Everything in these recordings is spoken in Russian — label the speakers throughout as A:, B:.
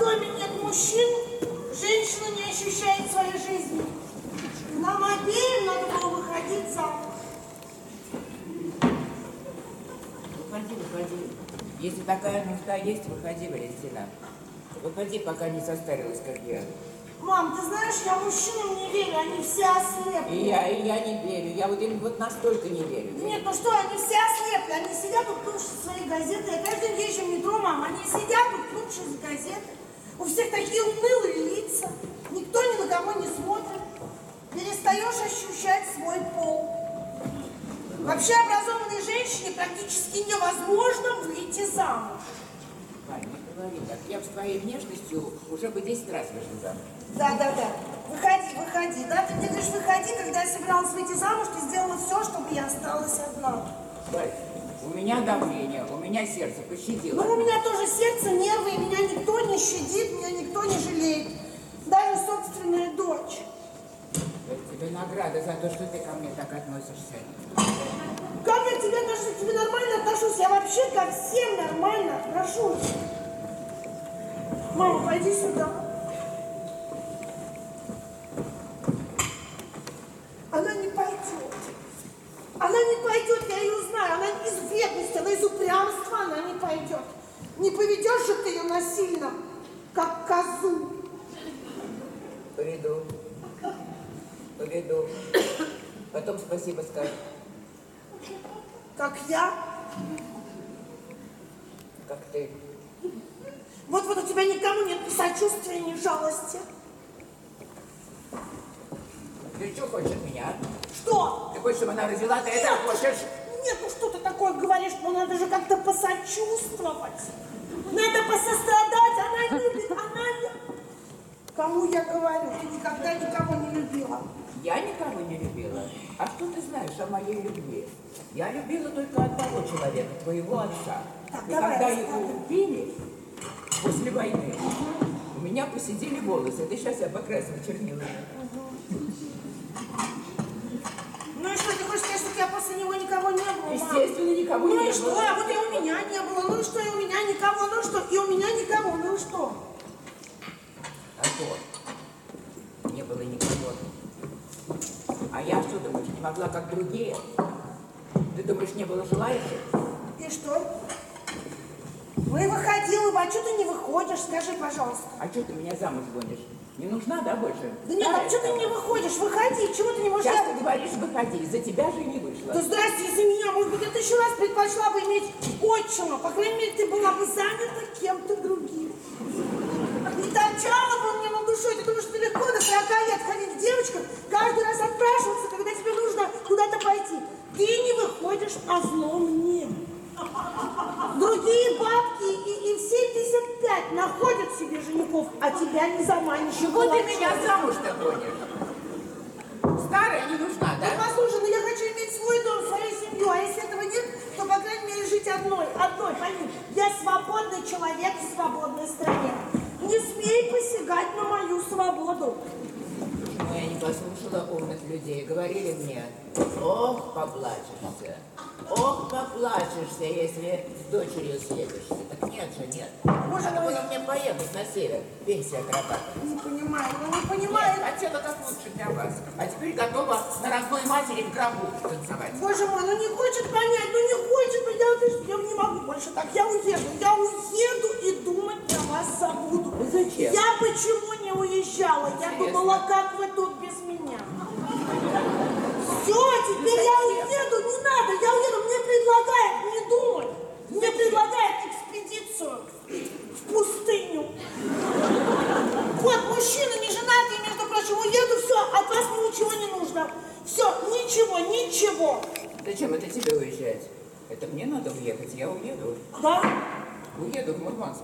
A: доме нет мужчин, женщина не ощущает своей жизни. Нам обеим надо было выходить замуж.
B: Выходи, выходи. Если такая нужда есть, выходи, Валентина. Выходи, пока не состарилась, как я.
A: Мам, ты знаешь, я мужчинам не верю, они все ослепли.
B: И я, и я не верю. Я вот им вот настолько не верю.
A: Нет, ну что, они все ослепли, они сидят, уткнувшись в свои газеты. Я каждый день езжу в метро, мам, они сидят, уткнувшись в газеты. У всех такие унылые лица, никто ни на кого не смотрит. Перестаешь ощущать свой пол. Вообще образованной женщине практически невозможно выйти замуж.
B: Вань, не говори так. Я с твоей внешностью уже бы 10 раз вышла замуж.
A: Да, да, да. Выходи, выходи. Да, ты мне говоришь, выходи, когда я собиралась выйти замуж, ты сделала все, чтобы я осталась одна.
B: Валь, у меня давление, у меня сердце, пощади.
A: Ну, у меня тоже сердце, нервы, и меня никто не щадит, меня никто не жалеет. Даже собственная дочь.
B: Это тебе награда за то, что ты ко мне так относишься.
A: Как я тебе отношусь? К тебе нормально отношусь. Я вообще ко всем нормально отношусь. Мама, пойди сюда. Она не пойдет. Она не пойдет, я ее знаю. Она из бедности, она из упрямства, она не пойдет. Не поведешь же ты ее насильно, как козу.
B: Поведу. Поведу. Потом спасибо скажу.
A: Как я.
B: Как ты.
A: Вот-вот у тебя никому нет ни сочувствия, ни жалости.
B: Ты что хочешь от меня?
A: Что?
B: Ты хочешь, чтобы она родила, ты это хочешь?
A: Нет, ну что ты такое говоришь, ну надо же как-то посочувствовать. Надо посострадать, она любит, она любит. Кому я говорю, ты никогда никого не любила.
B: Я никого не любила. А что ты знаешь о моей любви? Я любила только одного человека, твоего отца.
A: Так,
B: И
A: давай,
B: когда его убили после войны, у меня посидели волосы. Это сейчас я покрасила чернилами.
A: Ну и что, ты хочешь сказать, что у тебя после него никого не было?
B: Естественно, никого
A: Ну
B: не
A: и что,
B: было.
A: а вот и у меня не было, ну и что, и у меня никого, ну и что, и у меня никого, ну и что?
B: А то не было никого. А я что думаешь, не могла как другие? Ты думаешь, не было желающих?
A: И что? Ну и выходила бы, а что ты не выходишь, скажи, пожалуйста.
B: А что ты меня замуж гонишь? Не нужна, да, больше?
A: Да нет, а что ты не выходишь, выходи, чего ты не можешь
B: Сейчас ты говоришь, выходи, за тебя же и не вышла.
A: Да здрасте, из-за меня, может быть, я тысячу раз предпочла бы иметь отчима. По крайней мере, ты была бы занята кем-то другим. Не торчала бы мне на душе. Ты думаешь, что легко до 40 лет ходить к девочкам, каждый раз отпрашиваться, когда куда-то пойти. Ты не выходишь, а зло мне. Другие бабки и, и в 75 находят себе женихов, а тебя не заманишь.
B: Чего ты меня замуж-то гонишь? Старая не нужна,
A: Да
B: да?
A: послушай, ну я хочу иметь свой дом, свою семью, а если этого нет, то, по крайней мере, жить одной, одной, пойми. Я свободный человек в свободной стране. Не смей посягать на мою свободу.
B: Я послушала умных людей. Говорили мне, ох, поплачешься. Ох, поплачешься, если с дочерью съедешься. Так нет же, нет.
A: Боже
B: Надо было мне поехать на север, пенсия отрабатывать.
A: Не понимаю, ну не
B: Нет,
A: понимаю.
B: хотела как лучше для вас. А теперь готова на родной матери в гробу танцевать.
A: Боже мой, ну не хочет понять, ну не хочет понять. Я, ты- я не могу больше так, я уеду. Я уеду и думать про вас забуду.
B: Ну зачем?
A: Я почему не уезжала? Я
B: Интересно.
A: думала, как вы тут. Все, теперь я уеду, не надо, я уеду. Мне предлагают не думать. Мне предлагают экспедицию в пустыню. Вот, мужчина, не женатый, между прочим, уеду, все, от вас мне ничего не нужно. Все, ничего, ничего.
B: Зачем это тебе уезжать? Это мне надо уехать, я уеду.
A: Да?
B: Уеду в Мурманск.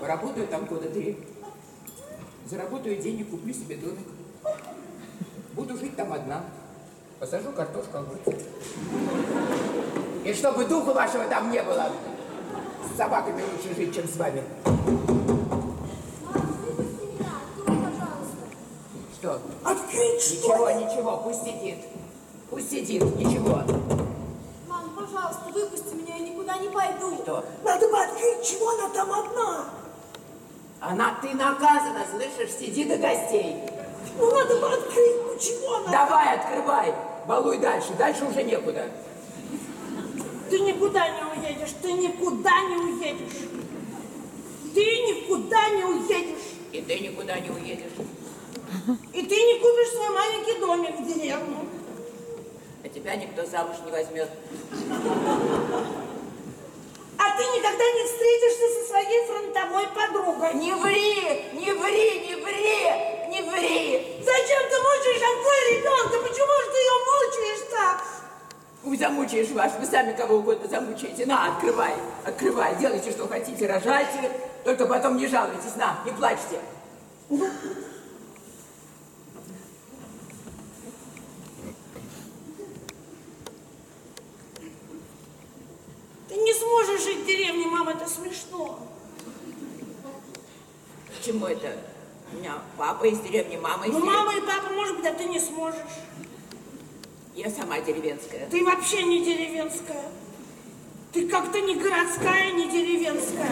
B: Поработаю там года три. Заработаю денег, куплю себе домик. Буду жить там одна. Посажу картошку, огурцы. И чтобы духу вашего там не было. С собаками лучше жить, чем с вами.
C: Мам, выпусти меня, оттуда, пожалуйста.
B: Что?
A: Открыть что?
B: Ничего, ничего, пусть сидит. Пусть сидит, ничего.
C: Мам, пожалуйста, выпусти меня, я никуда не пойду.
B: Что?
A: Надо бы открыть, чего она там одна.
B: Она, ты наказана, слышишь, сиди до гостей.
A: Ну надо бы открыть, чего она?
B: Давай, открывай, балуй дальше, дальше уже некуда.
A: Ты никуда не уедешь, ты никуда не уедешь. Ты никуда не уедешь.
B: И ты никуда не уедешь.
A: И ты не купишь свой маленький домик в деревню.
B: А тебя никто замуж не возьмет.
A: А ты никогда не встретишься со своей фронтовой подругой.
B: Не ври, не ври, не ври, не ври.
A: Зачем ты мучаешь Анкле ребенка? Почему же ты ее мучаешь так?
B: Вы замучаешь ваш, вы сами кого угодно замучаете. На, открывай, открывай, делайте, что хотите, рожайте. Только потом не жалуйтесь, на, не плачьте.
A: Ты не сможешь жить в деревне, мама, это смешно.
B: Почему это? У меня папа из деревни, мама из
A: Ну,
B: деревни.
A: мама и папа, может быть, а ты не сможешь.
B: Я сама деревенская.
A: Ты вообще не деревенская. Ты как-то не городская, не деревенская.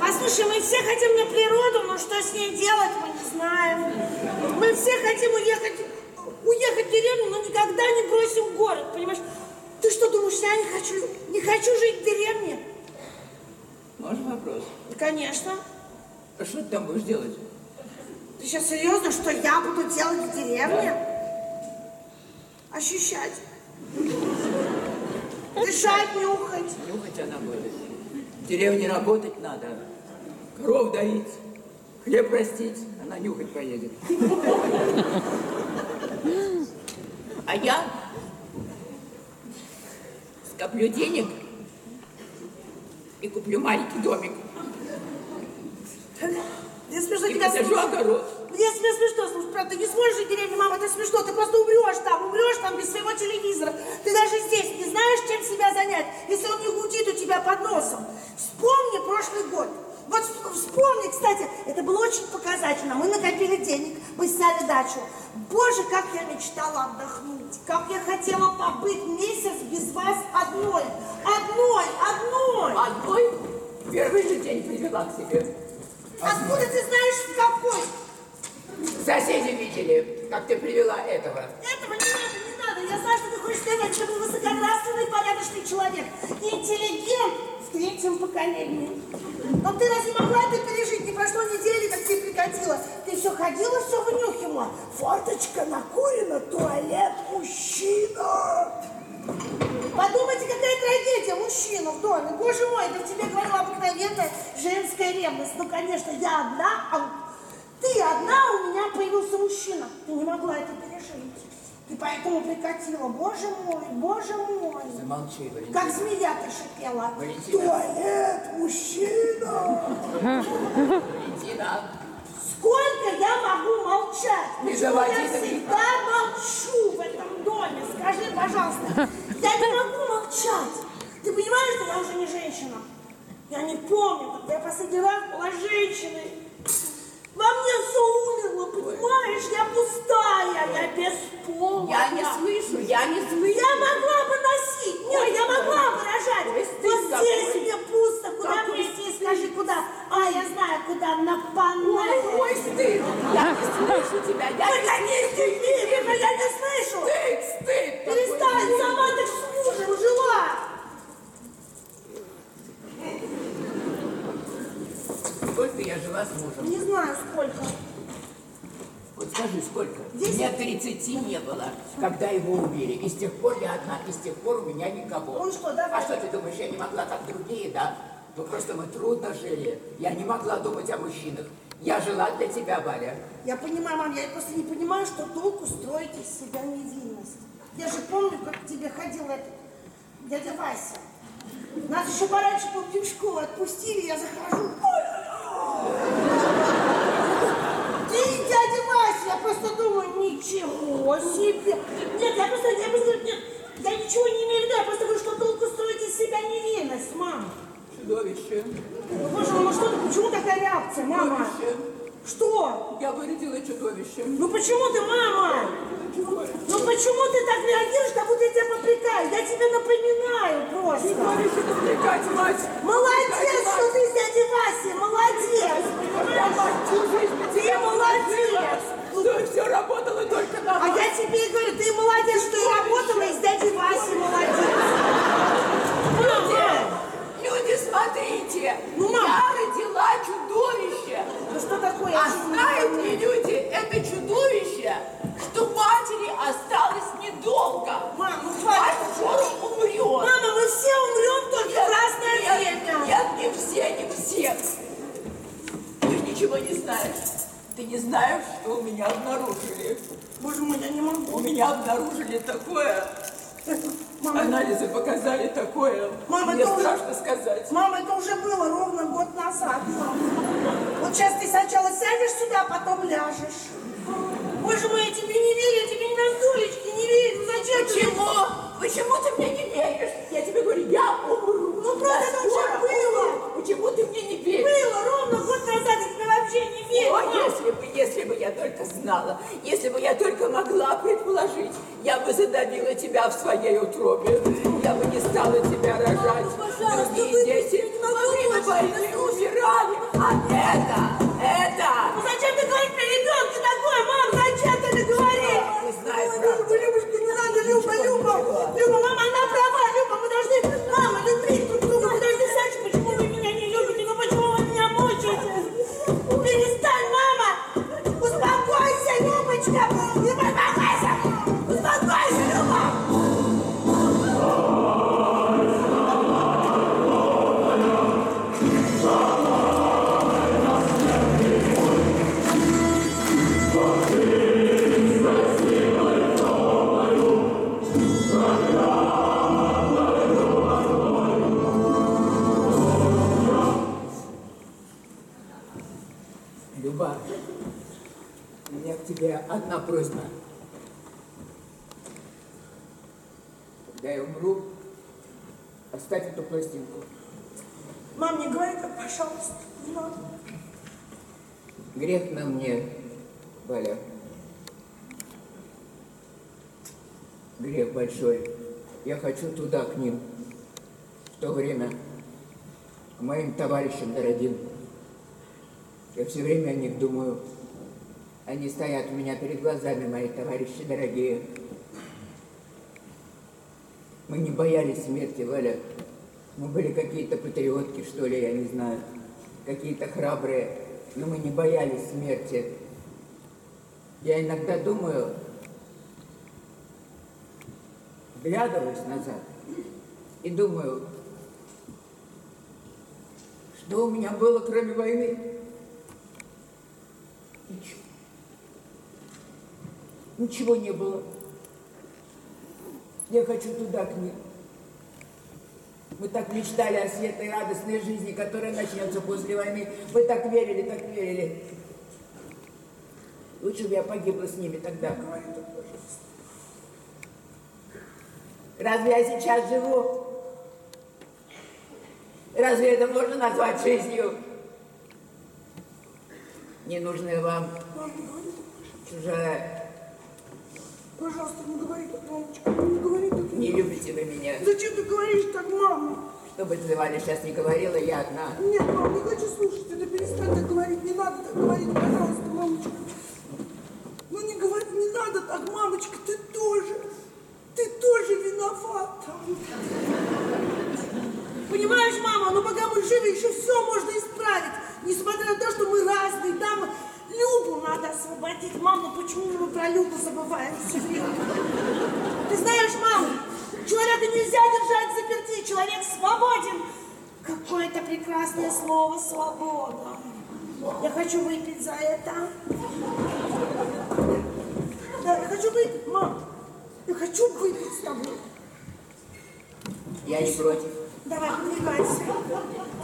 A: Послушай, мы все хотим на природу, но что с ней делать, мы не знаем. Мы все хотим уехать, уехать в деревню, но никогда не бросим город, понимаешь? Ты что думаешь, я не хочу, не хочу жить в деревне?
B: Можно вопрос?
A: Конечно.
B: А что ты там будешь делать?
A: Ты сейчас серьезно, что я буду делать в деревне? Ощущать. Дышать, нюхать.
B: Нюхать она будет. В деревне работать надо. Коров доить, хлеб растить. Она нюхать поедет. А я скоплю денег и куплю маленький домик.
A: Мне смешно
B: И
A: тебя слушать.
B: огород.
A: Мне смешно слушать, правда. Ты не сможешь жить в деревне, мама, это смешно. Ты просто умрешь там, умрешь там без своего телевизора. Ты даже здесь не знаешь, чем себя занять, если он не гудит у тебя под носом. Вспомни прошлый год. Вот вс- вспомни, кстати, это было очень показательно. Мы накопили денег, мы сняли дачу. Боже, как я мечтала отдохнуть. Как я хотела побыть месяц без вас одной. Одной, одной.
B: Одной первый же день привела к себе.
A: Откуда ты знаешь, какой?
B: Соседи видели, как ты привела этого.
A: Этого не надо, не надо. Я знаю, что ты хочешь сказать, что ты высоконравственный, порядочный человек. Интеллигент в третьем поколении. Но ты разве могла это пережить? Не прошло недели, как ты прикатила. Ты все ходила, все вынюхивала. Форточка накурена, туалет, мужчина. Подумайте, какая трагедия мужчина в доме. Боже мой, это тебе говорила обыкновенная женская ревность. Ну, конечно, я одна, а ты одна, у меня появился мужчина. Ты не могла это пережить. Ты поэтому прикатила. Боже мой, боже мой.
B: Замолчи, Валентина.
A: Как змея ты шипела.
B: Валентина.
A: Туалет, мужчина.
B: Валентина.
A: Сколько я могу молчать?
B: Не
A: Почему я всегда молчу в этом доме? Скажи, пожалуйста. Я не могу молчать. Ты понимаешь, что я уже не женщина? Я не помню, когда я последний раз была женщиной. Во мне все умерло, понимаешь? Я пустая, я бесполая.
B: Я не слышу, я не слышу.
A: Я могла бы носить, нет, я могла бы рожать. Вот здесь мне я знаю, куда, на панель.
B: Ой, стыд! Я не слышу тебя, я слышу!
A: стыдливые, я не слышу.
B: Стыд, стыд!
A: Перестань, сама ты с мужем жила.
B: Сколько я жила с мужем?
A: Не знаю, сколько.
B: Вот скажи, сколько?
A: Десять.
B: Мне 30 не было, когда его убили. И с тех пор я одна, и с тех пор у меня никого.
A: Он что, давай.
B: А что ты думаешь, я не могла как другие, да? Ну просто мы трудно жили. Я не могла думать о мужчинах. Я жила для тебя, Валя.
A: Я понимаю, мам, я просто не понимаю, что толку строить из себя невинность. Я же помню, как к тебе ходил этот дядя Вася. Нас еще пораньше по школу отпустили, я захожу. Ты, дядя Вася, я просто думаю, ничего себе. Нет, я просто, я просто, нет, я ничего не имею в виду, я просто говорю, что толку строить из себя невинность, мам.
B: Чудовище.
A: Боже мой, что ты, почему такая реакция, мама?
B: Чудовище.
A: Что?
B: Я вырядила чудовище.
A: Ну почему ты, мама? Ну почему ты так реагируешь, как будто я тебя попрекаю? Я тебе напоминаю просто.
B: Чудовище попрекать, мать.
D: Молодец, мать. что ты
A: дядя Вася, молодец. Понимаешь? Ты
D: молодец. Меня обнаружили такое.
A: Мама,
D: Анализы показали такое.
A: Мама,
D: Мне
A: это уже-
D: страшно сказать.
A: Мама, это уже было ровно год назад, мама. Вот сейчас ты сначала сядешь сюда, потом ляжешь. Боже мой, я тебе не верю, я тебе ни на столечке не верю. Ну зачем ты?
D: Почему? Почему ты мне не веришь? Я тебе говорю, я умру.
A: Ну, просто это уже было.
D: Почему ты мне не веришь?
A: Было ровно не верю.
D: О, если бы, если бы я только знала, если бы я только могла предположить, я бы задавила тебя в своей утробе. Я бы не стала тебя рожать.
A: Мам,
D: не
A: говори так, пожалуйста. Не надо.
B: Грех на мне, Валя. Грех большой. Я хочу туда, к ним. В то время, к моим товарищам дорогим. Я все время о них думаю. Они стоят у меня перед глазами, мои товарищи дорогие. Мы не боялись смерти, Валя. Мы были какие-то патриотки, что ли, я не знаю. Какие-то храбрые. Но мы не боялись смерти. Я иногда думаю, вглядываюсь назад и думаю, что у меня было, кроме войны? Ничего. Ничего не было. Я хочу туда, к ним. Мы так мечтали о светлой, радостной жизни, которая начнется после войны. Вы так верили, так верили. Лучше бы я погибла с ними тогда.
A: Говори так, пожалуйста.
B: Разве я сейчас живу? Разве это можно назвать жизнью? Вам
A: не говори так,
B: чужая.
A: Пожалуйста, не говори так, мамочка. Не говори так.
B: Не любите вы меня.
A: Зачем ты говоришь так, мама?
B: Что бы ты, Валя, сейчас не говорила, я одна.
A: Нет, мам, не хочу слушать. Это перестань так говорить. Не надо так говорить, пожалуйста, мамочка. Ну не говори, не надо так, мамочка. Ты тоже. Ты тоже виновата. Понимаешь, мама, ну пока мы живы, еще все можно исправить. Несмотря на то, что мы разные, да, мы... Любу надо освободить. Мама, ну почему мы про Любу забываем все время? Ты знаешь, мама, человека нельзя держать в заперти, человек свободен. Какое это прекрасное слово «свобода». Я хочу выпить за это. Да, я хочу выпить, мам. Я хочу выпить с тобой.
B: Я не против.
A: Давай, подвигайся.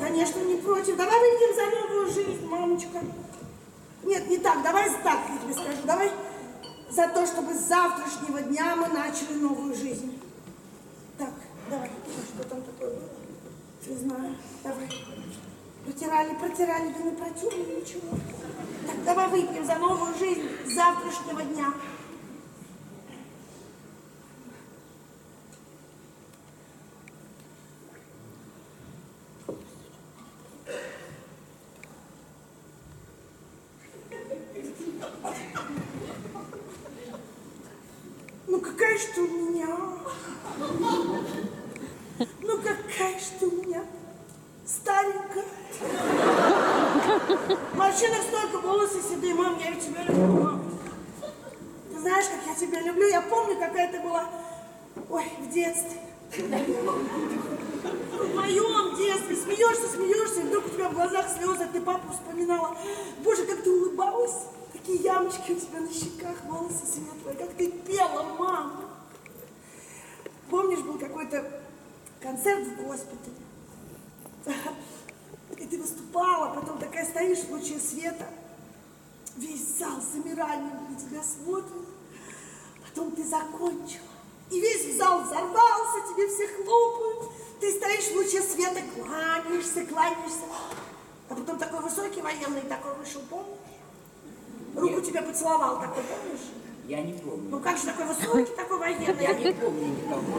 A: Конечно, не против. Давай выпьем за новую жизнь, мамочка. Нет, не так. Давай так, я тебе скажу. Давай за то, чтобы с завтрашнего дня мы начали новую жизнь. Так, давай. Что там такое было? Не знаю. Давай. Протирали, протирали, да не протерли ничего. Так, давай выпьем за новую жизнь с завтрашнего дня. Ну какая ж ты у меня? Ну какая ж ты у меня старенькая. Морщинок столько, волосы седые, мам, я ведь тебя люблю, мам. Ты знаешь, как я тебя люблю? Я помню, какая ты была, ой, в детстве. В моем детстве. Смеешься, смеешься, и вдруг у тебя в глазах слезы, ты папу вспоминала. Боже, как ты улыбалась. Такие ямочки у тебя на щеках, волосы светлые, как ты пела, мама. Помнишь, был какой-то концерт в госпитале? И ты выступала, потом такая стоишь в луче света, весь зал с замиранием на тебя смотрит, потом ты закончила, и весь зал взорвался, тебе все хлопают, ты стоишь в луче света, кланяешься, кланяешься, а потом такой высокий военный такой вышел, помнишь? Руку тебя поцеловал такой, помнишь?
B: Я не помню.
A: Ну как же такой высокий, такой военный?
B: Я не помню никого.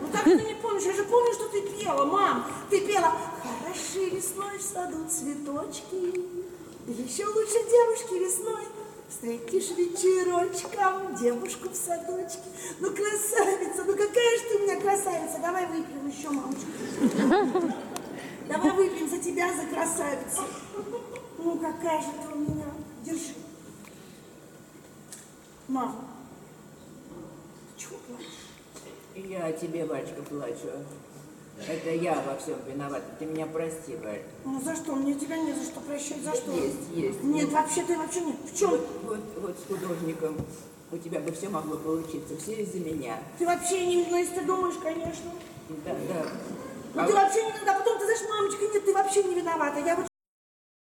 A: Ну как ты не помнишь? Я же помню, что ты пела, мам. Ты пела «Хороши весной в саду цветочки». Еще лучше девушки весной Встретишь вечерочком девушку в садочке. Ну, красавица, ну какая же ты у меня красавица. Давай выпьем еще, мамочка. Давай выпьем за тебя, за красавицу. Ну, какая же ты у меня. Держи. Мама, чего плачешь?
B: Я тебе, Вачка, плачу. Это я во всем виновата. Ты меня прости, Валь.
A: Ну за что? Мне тебя не за что прощать. За что?
B: Есть, есть.
A: Нет, вообще ты вообще нет. В чем?
B: Вот, вот, вот с художником у тебя бы все могло получиться. Все из-за меня.
A: Ты вообще не ну, если ты думаешь, конечно.
B: Да, да.
A: Ну
B: А
A: ты
B: вот-
A: вообще не виновата. Потом ты знаешь, мамочка, нет, ты вообще не виновата. Я вот